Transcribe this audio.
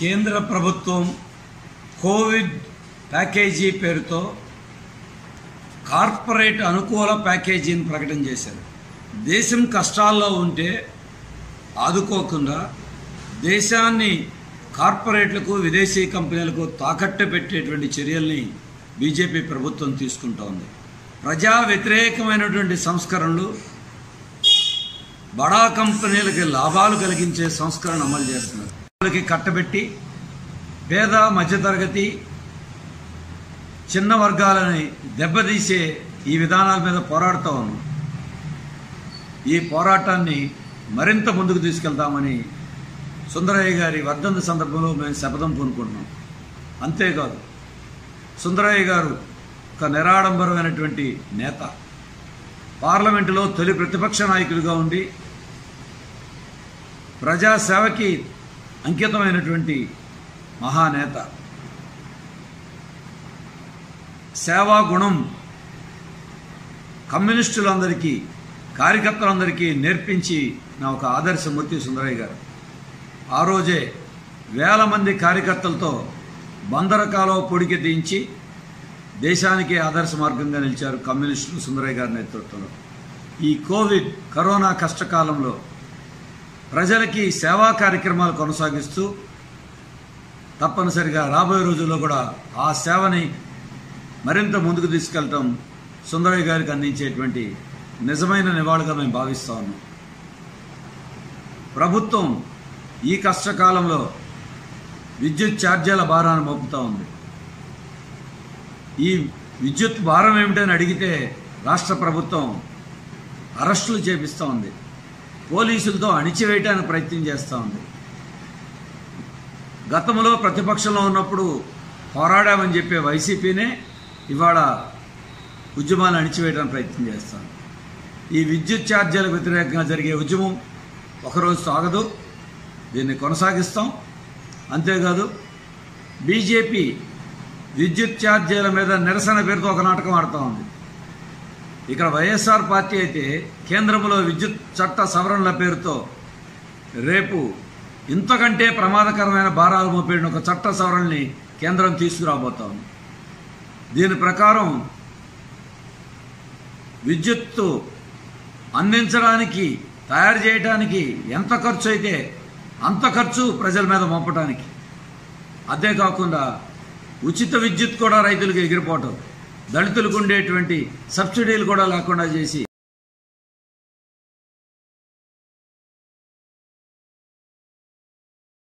కేంద్ర ప్రభుత్వం Covid package పేరుతో కార్పొరేట్ అనుకూల ప్యాకేజీని ప్రకటన చేశారు. దేశం కష్టాల్లో ఉంటే ఆదుకోకుండా దేశాన్ని కార్పొరేట్లకు విదేశీ కంపెనీలకు తాకట్టు పెట్టేటువంటి చర్యల్ని బీజేపీ ప్రభుత్వం తీసుకుంటోంది ప్రజా వ్యతిరేకమైనటువంటి సంస్కరణలు బడా కంపెనీలకి లాభాలు కలిగించే సంస్కరణ అమలు చేస్తున్నారు. వాళ్ళకి కట్టబెట్టి పేద మధ్యతరగతి చిన్న వర్గాలని దెబ్బతీసే ఈ విధానాల మీద పోరాడుతూ ఉన్నాం. ఈ పోరాటాన్ని మరింత ముందుకు తీసుకెళ్తామని సుందరయ్య గారి వర్ధంతి సందర్భంలో మేము శపథం పూనుకుంటున్నాం. అంతేకాదు సుందరయ్య గారు ఒక నిరాడంబరమైనటువంటి నేత. పార్లమెంటులో తొలి ప్రతిపక్ష నాయకులుగా ఉండి ప్రజాసేవకి అంకితమైనటువంటి మహానేత. సేవా గుణం కమ్యూనిస్టులందరికీ కార్యకర్తలందరికీ నేర్పించి నా ఒక ఆదర్శమూర్తి సుందరయ్య గారు. ఆ రోజే వేల మంది కార్యకర్తలతో బందరకాలో పొడికి దించి దేశానికి ఆదర్శ మార్గంగా నిలిచారు కమ్యూనిస్టులు సుందరయ్య గారి నేతృత్వంలో. ఈ కోవిడ్ కరోనా కష్టకాలంలో ప్రజలకి సేవా కార్యక్రమాలు కొనసాగిస్తూ తప్పనిసరిగా రాబోయే రోజుల్లో కూడా ఆ సేవని మరింత ముందుకు తీసుకెళ్ళటం సుందరయ్య గారికి అందించేటువంటి నిజమైన నివాళిగా మేము భావిస్తా ఉన్నాం. ప్రభుత్వం ఈ కష్టకాలంలో విద్యుత్ ఛార్జీల భారాన్ని మోపుతూ ఉంది. ఈ విద్యుత్ భారం ఏమిటని అడిగితే రాష్ట్ర ప్రభుత్వం అరెస్టులు చేపిస్తూ ఉంది. పోలీసులతో అణిచివేయటానికి ప్రయత్నం చేస్తూ ఉంది. గతంలో ప్రతిపక్షంలో ఉన్నప్పుడు పోరాడామని చెప్పే వైసీపీనే ఇవాళ ఉద్యమాలు అణిచివేయడానికి ప్రయత్నం చేస్తాం ఈ విద్యుత్ ఛార్జీలకు వ్యతిరేకంగా జరిగే ఉద్యమం ఒకరోజు సాగదు. దీన్ని కొనసాగిస్తాం. అంతేకాదు బీజేపీ విద్యుత్ ఛార్జీల మీద నిరసన పేరుతో ఒక నాటకం ఆడుతూ ఉంది. ఇక్కడ వైఎస్ఆర్ పార్టీ అయితే కేంద్రంలో విద్యుత్ చట్ట సవరణల పేరుతో రేపు ఇంతకంటే ప్రమాదకరమైన భారాలు మోపేడిన ఒక చట్ట సవరణని కేంద్రం తీసుకురాబోతా దీని ప్రకారం విద్యుత్తు అందించడానికి తయారు చేయడానికి ఎంత ఖర్చు అయితే అంత ఖర్చు ప్రజల మీద మోపడానికి అంతేకాకుండా ఉచిత విద్యుత్ కూడా రైతులకు ఎగిరిపోవటం దళితులకు ఉండేటువంటి సబ్సిడీలు కూడా లేకుండా చేసి